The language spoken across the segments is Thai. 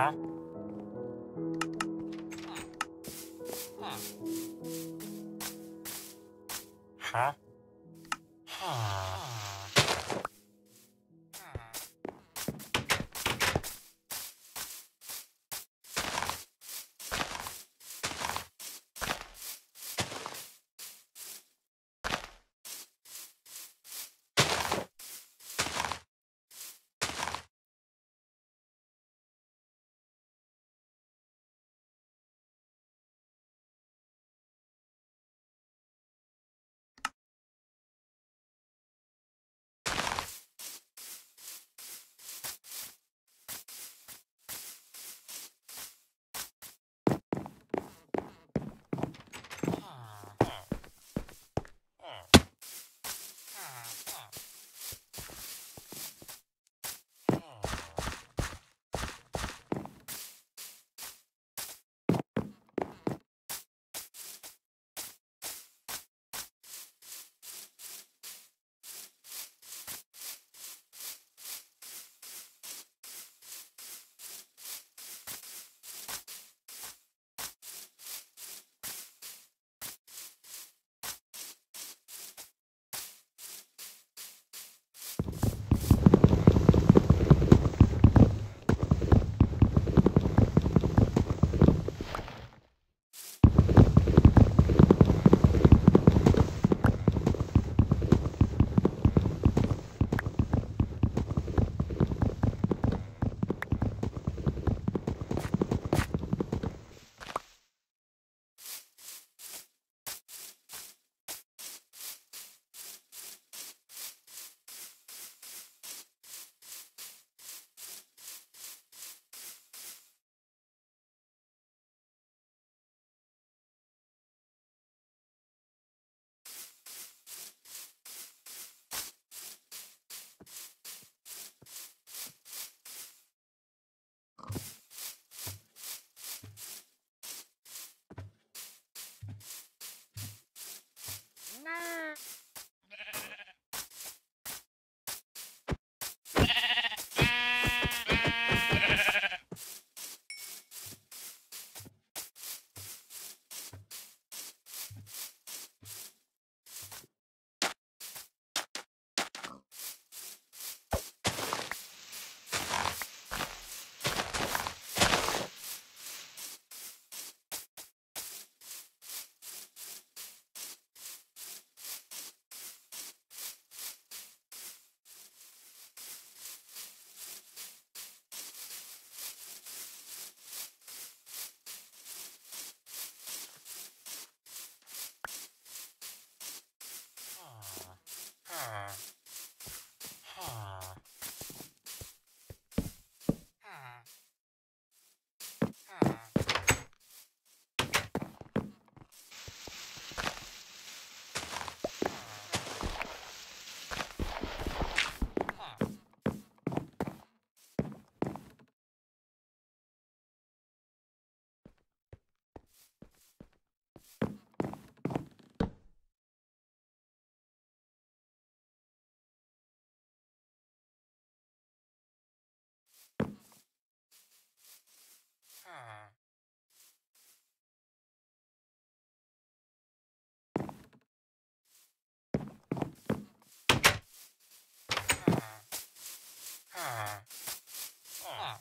Huh? Huh? Ah. Ah.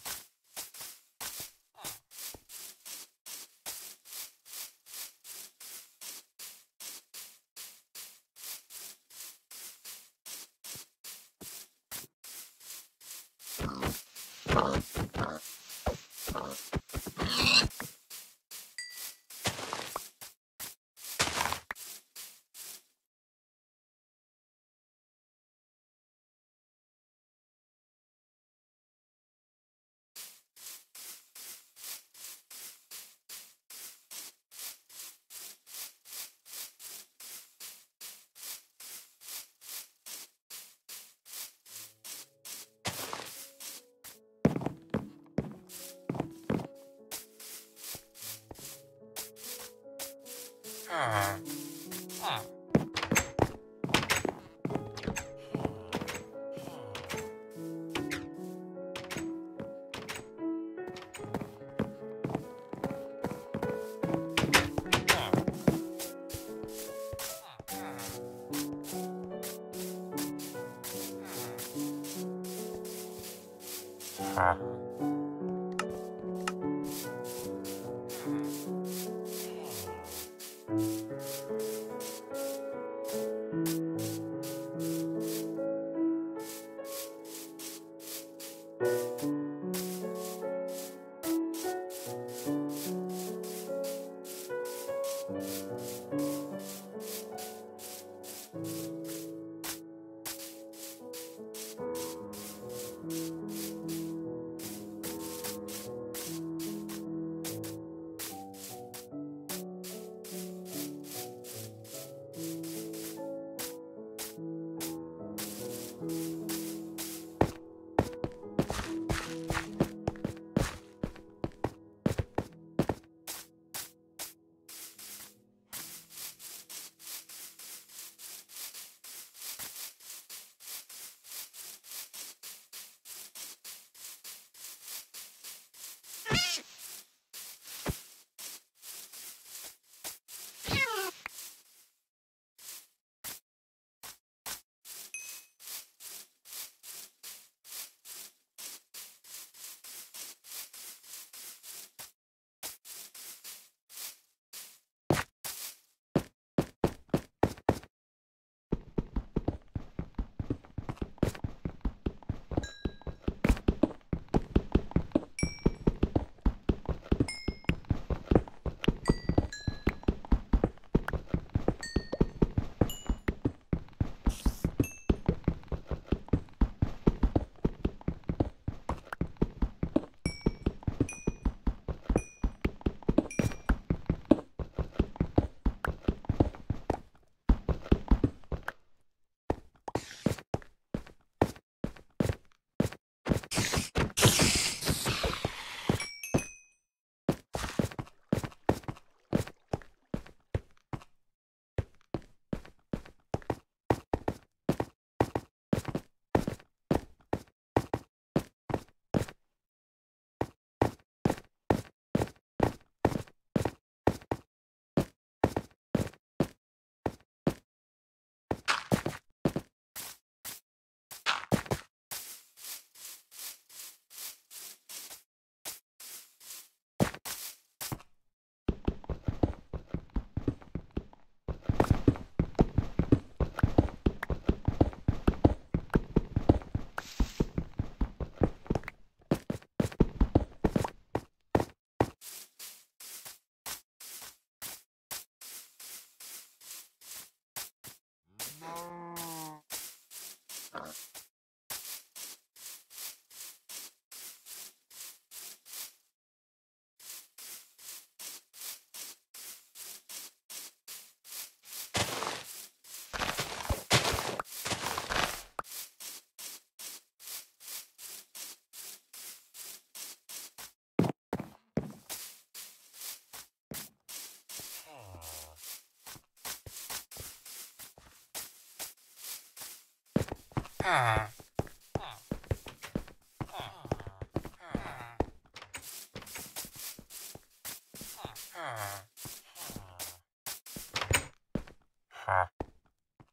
Huh?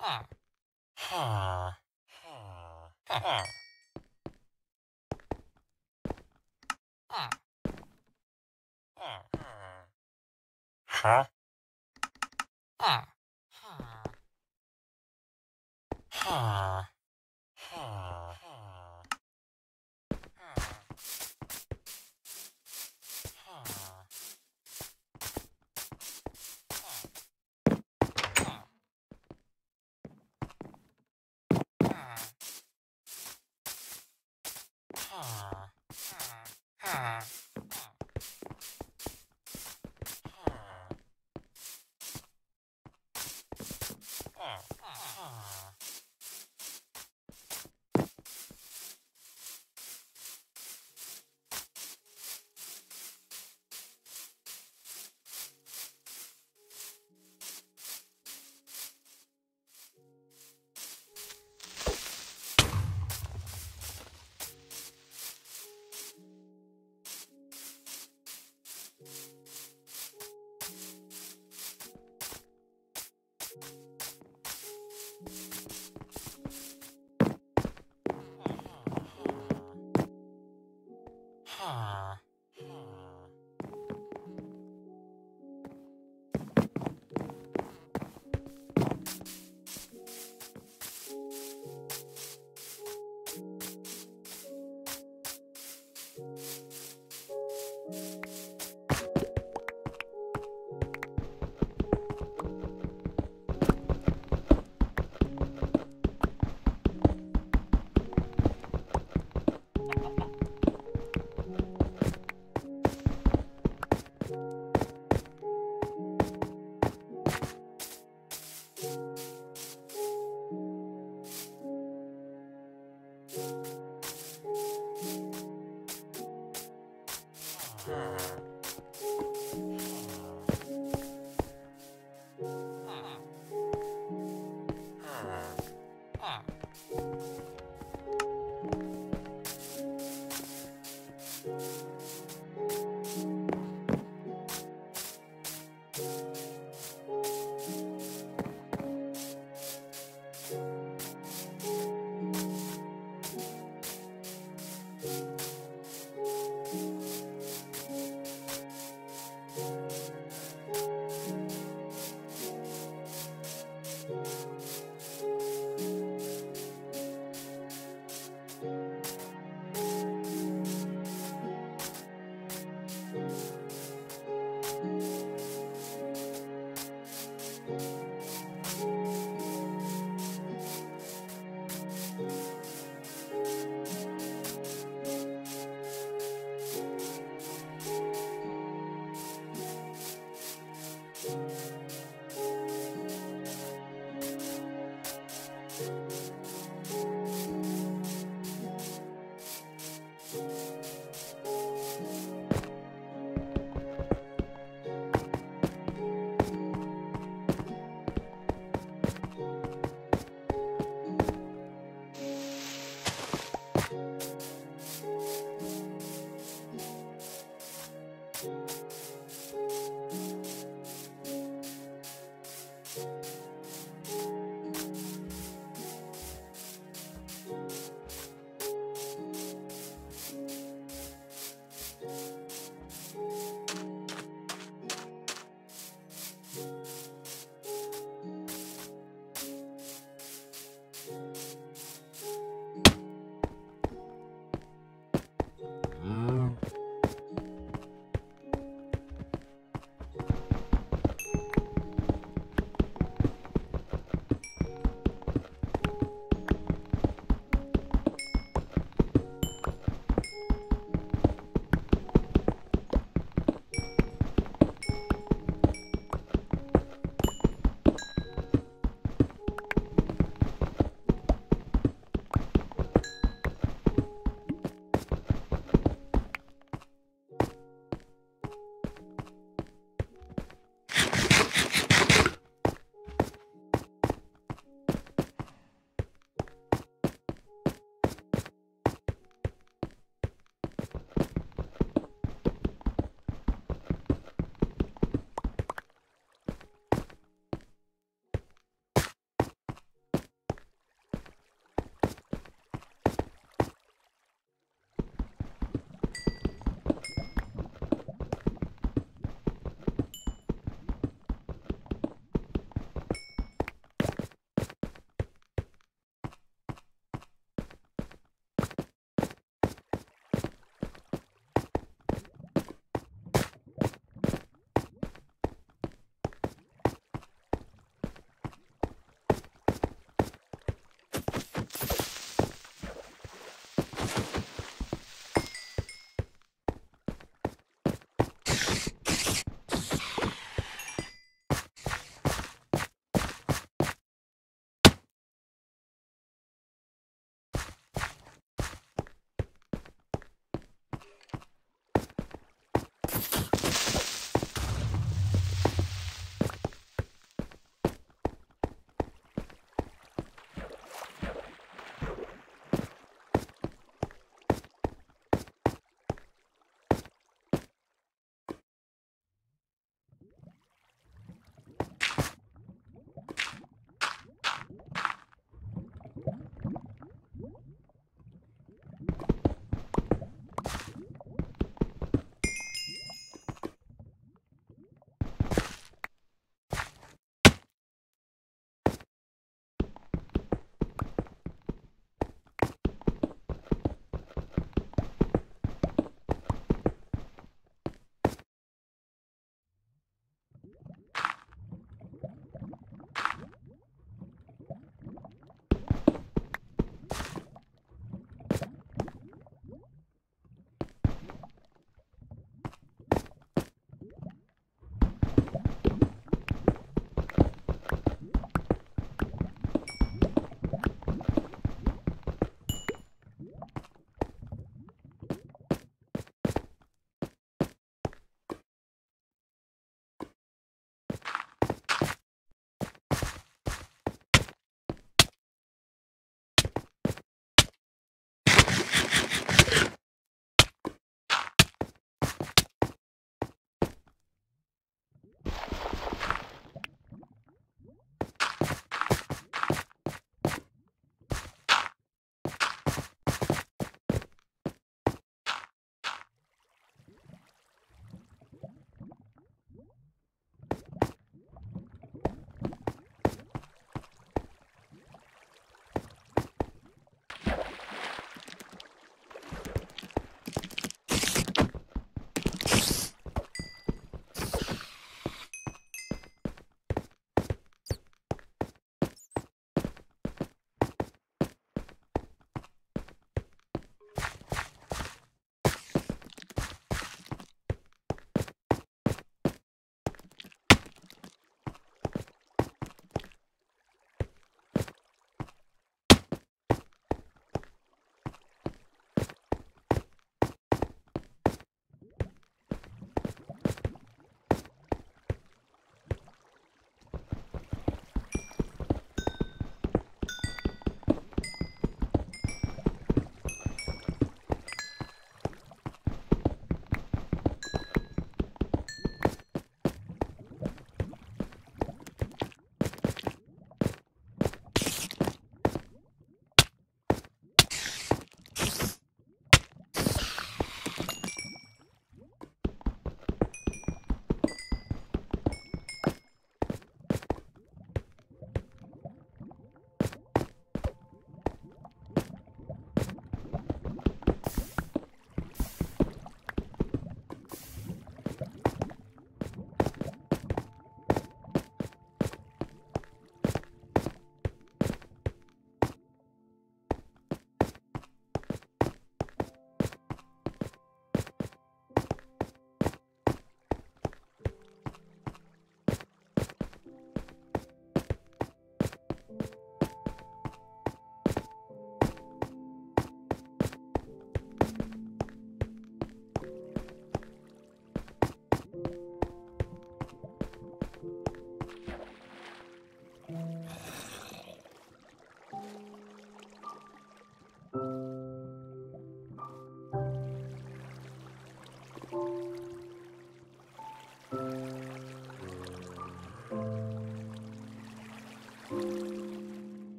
Ah. Huh. Huh.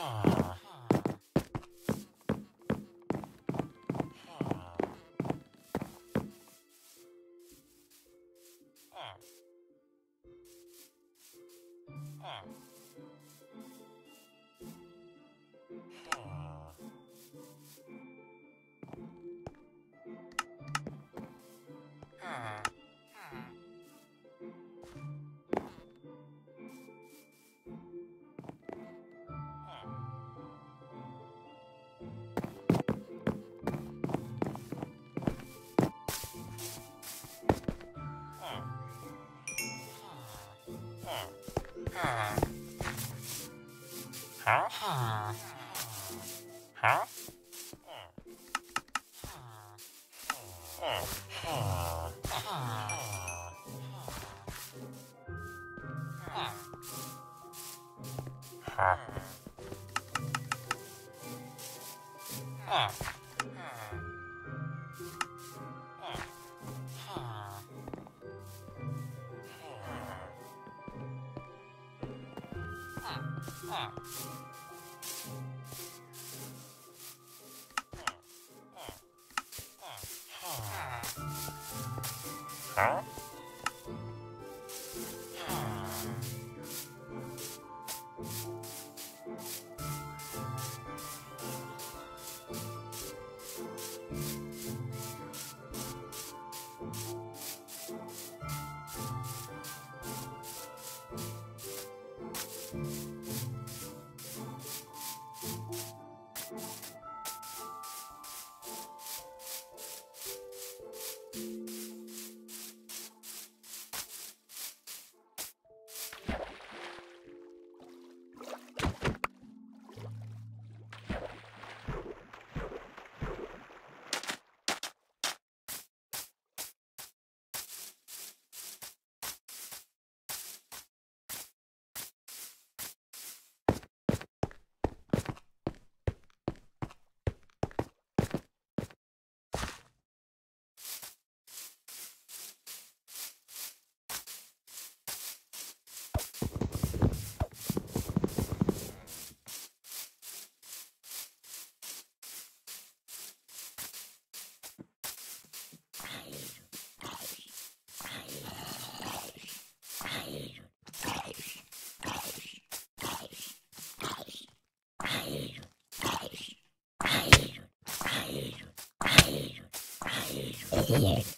Ah. Ah. ah. ah. ah. years.